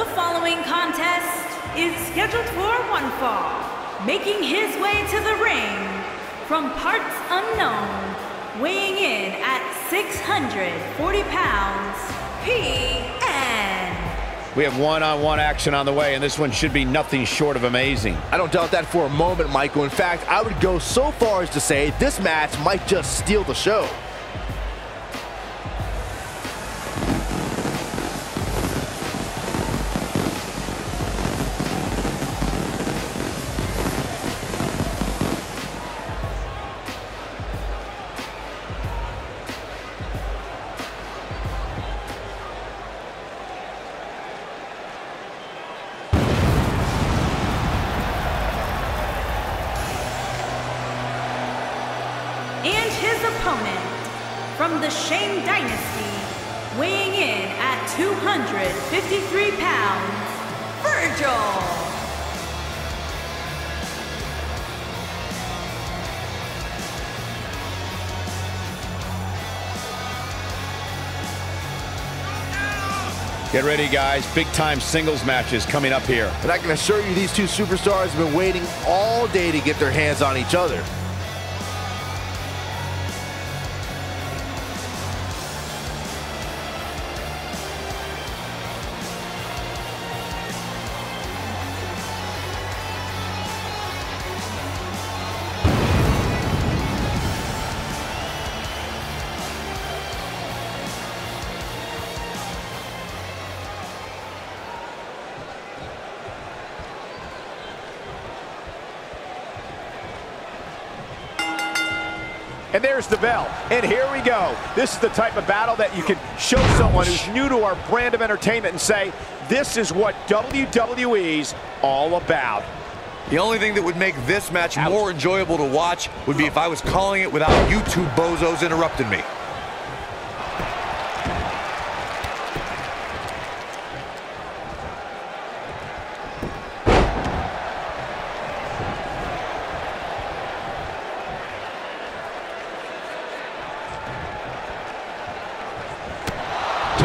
The following contest is scheduled for one fall. Making his way to the ring from parts unknown, weighing in at 640 pounds, PN. We have one-on-one action on the way, and this one should be nothing short of amazing. I don't doubt that for a moment, Michael. In fact, I would go so far as to say this match might just steal the show. And his opponent from the Shane Dynasty, weighing in at 253 pounds, Virgil. Get ready, guys. Big-time singles matches coming up here. And I can assure you these two superstars have been waiting all day to get their hands on each other. And there's the bell. And here we go. This is the type of battle that you can show someone who's new to our brand of entertainment and say, this is what WWE's all about. The only thing that would make this match more enjoyable to watch would be if I was calling it without you two bozos interrupting me.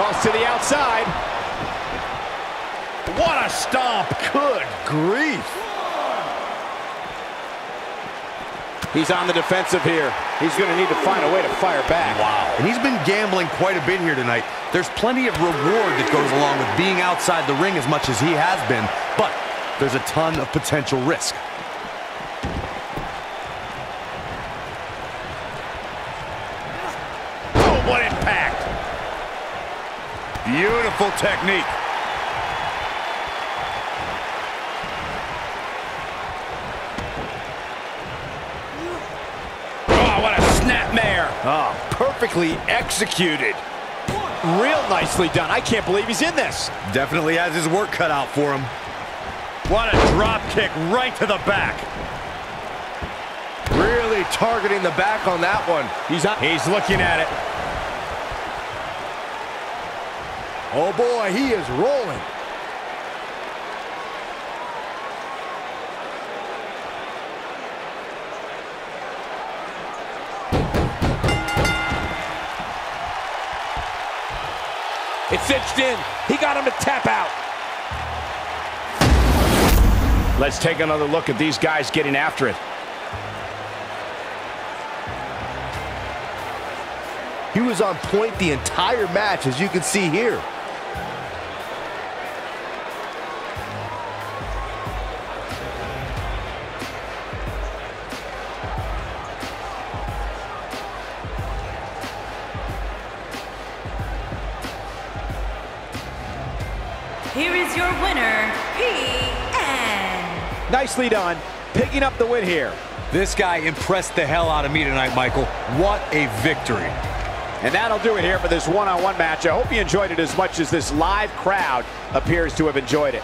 Toss to the outside. What a stomp. Good grief. He's on the defensive here. He's going to need to find a way to fire back. Wow. And he's been gambling quite a bit here tonight. There's plenty of reward that goes along with being outside the ring as much as he has been, but there's a ton of potential risk. Oh, what impact. Beautiful technique. Oh, what a snapmare. Oh, perfectly executed. Real nicely done. I can't believe he's in this. Definitely has his work cut out for him. What a drop kick right to the back. Really targeting the back on that one. He's. He's looking at it. Oh boy, he is rolling. It's cinched in. He got him to tap out. Let's take another look at these guys getting after it. He was on point the entire match, as you can see here. Here is your winner, PN. Nicely done. Picking up the win here. This guy impressed the hell out of me tonight, Michael. What a victory. And that'll do it here for this one-on-one match. I hope you enjoyed it as much as this live crowd appears to have enjoyed it.